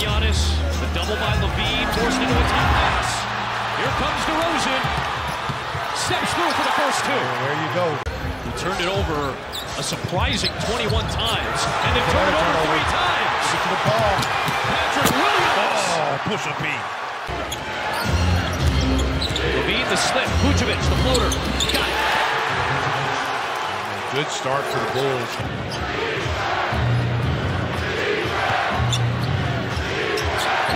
Giannis. The double by LaVine, forced into a top pass. Here comes DeRozan. Steps through for the first two. Oh, there you go. He turned it over a surprising 21 times, and then turned it over three times. To the ball. Patrick Williams. Oh, push a P. LaVine the slip. Vucevic the floater. Got it. Good start for the Bulls.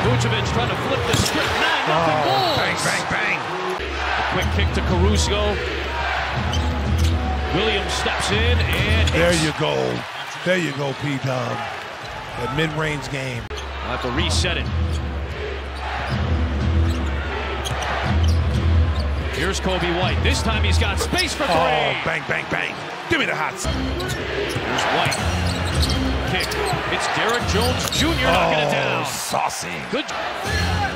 Vucevic trying to flip the script. Nine, nothing oh. Bulls. Bang, bang, bang. Quick kick to Caruso. Williams steps in and There you go. There you go, P. Dom. That mid-range game. We'll have to reset it. Here's Coby White. This time he's got space for three. Oh, bang, bang, bang. Give me the hot. Here's White. Kick. It's Derrick Jones Jr. knocking it Oh, down. saucy. Good.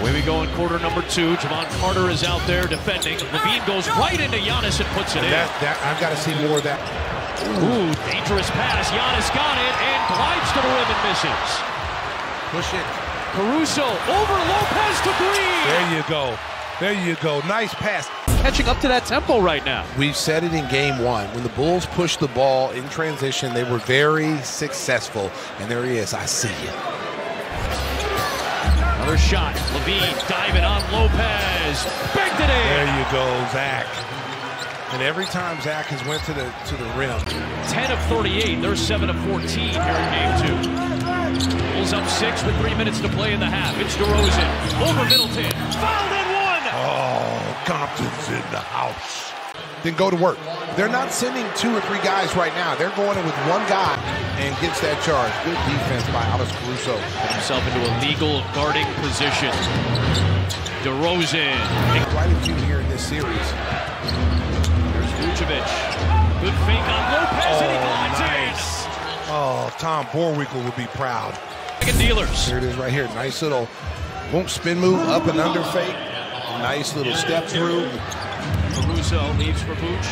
Away we go in quarter number two. Jevon Carter is out there defending. LaVine goes right into Giannis and puts it in. That, that, I've got to see more of that. Ooh, dangerous pass. Giannis got it and glides to the rim and misses. Push it. Caruso over Lopez to Green. There you go. There you go. Nice pass. Catching up to that tempo right now. We've said it in game one. When the Bulls pushed the ball in transition, they were very successful. And there he is. I see you. Another shot. LaVine diving on Lopez. Banked it There you go, Zach. And every time Zach has went to the to the rim, 10 of 38. They're 7 of 14 here in game two. Bulls up six with three minutes to play in the half. It's DeRozan over Middleton. Fouled and one. Compton's in the house. Then go to work. They're not sending two or three guys right now. They're going in with one guy and gets that charge. Good defense by Alex Caruso. Put himself into a legal guarding position. DeRozan. Quite a few here in this series. Here's Vucevic. Good fake on Lopez and he oh, glides nice. Oh, Tom Boerwinkle would be proud. in. Second dealers. Here it is right here. Nice little won't spin move up and under fake. Nice little step through. Caruso leaves for Vooch.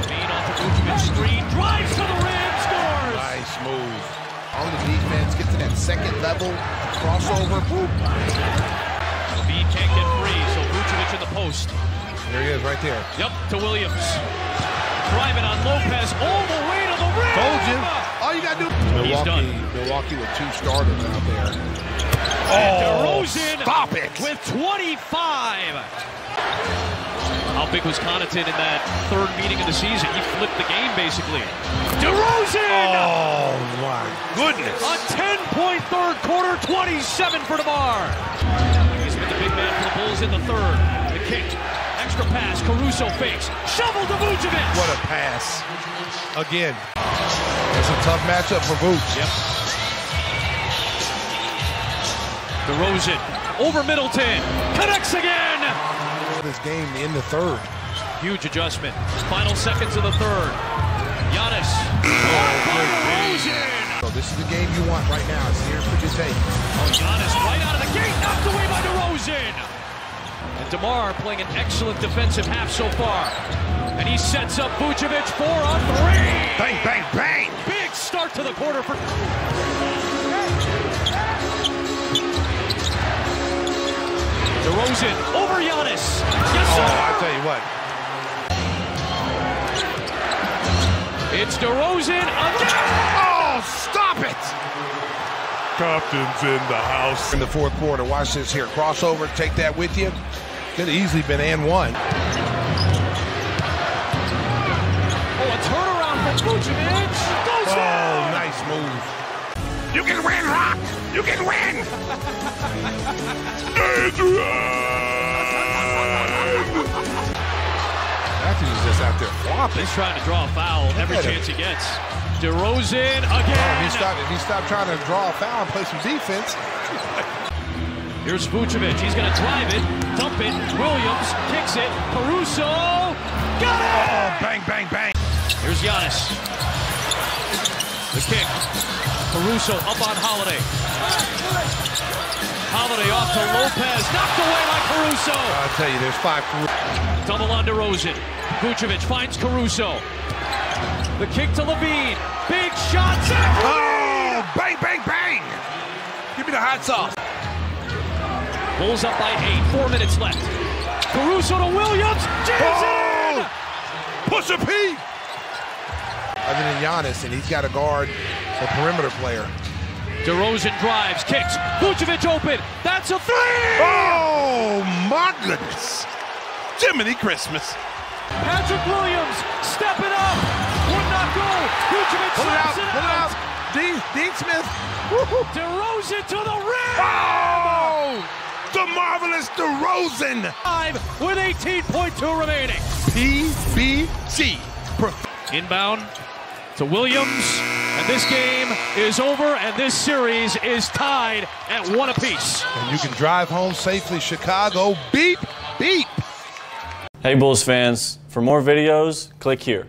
LaVine off the Vucevic screen. Drives to the rim. Scores. Nice move. On the defense, get to that second level. Crossover. Boop. LaVine can't get free, so Vucevic in the post. There he is right there. Yep, to Williams. Driving on Lopez all the way to the rim. Told you. All you got to do. He's Milwaukee, done. Milwaukee with two starters out there. And Oh, DeRozan. With 25. How big was Connaughton in that third meeting of the season? He flipped the game basically. DeRozan! Oh, my goodness. A 10-point third quarter, 27 for DeMar. He's been the big man for the Bulls in the third. The kick, extra pass, Caruso fakes, shovel to Vucevic. What a pass. Again. It's a tough matchup for Boots. Yep. DeRozan over Middleton, connects again. This game in the third. Huge adjustment. Final seconds of the third. Giannis. DeRozan. So this is the game you want right now. It's here for your take. Oh, Giannis right out of the gate, knocked away by DeRozan. And DeMar playing an excellent defensive half so far. And he sets up Vucevic for a three. Bang, bang, bang. Big start to the quarter for. DeRozan over Giannis. Yes, Oh, sir. I tell you what. It's DeRozan again. Oh, stop it. Compton's in the house. In the fourth quarter, watch this here. Crossover, take that with you. Could have easily been and one. Oh, a turnaround from Vucevic. Goes Oh, in. nice move. You can win, Rock. You can win. Matthews is just out there flopping. He's trying to draw a foul every him. chance he gets. DeRozan Oh, again. he stopped. He stopped trying to draw a foul and play some defense, Here's Vucevic. He's going to drive it, dump it. Williams kicks it. Caruso got it. Oh, bang, bang, bang. Here's Giannis. The kick. Caruso up on Holiday. Holiday off to Lopez. Knocked away by Caruso. I'll tell you, there's five. Double on DeRozan. Vucevic finds Caruso. The kick to LaVine. Big shot. Zach Oh, bang, bang, bang. Give me the hot sauce. Bulls up by eight. Four minutes left. Caruso to Williams. Jams it oh, in! Push a P. Other than Giannis, and he's got a guard the perimeter player. DeRozan drives, kicks. Vucevic open. That's a three! Oh, my goodness. Jiminy Christmas. Patrick Williams stepping up. Would not go. Vucevic Pull it out. it Pull it out. out. Dean, Dean Smith. DeRozan to the rim. Oh! The marvelous DeRozan. Five with 18.2 remaining. PBC. Inbound to Williams. And this game is over, and this series is tied at one apiece. And you can drive home safely. Chicago, beep, beep. Hey Bulls fans, for more videos, click here.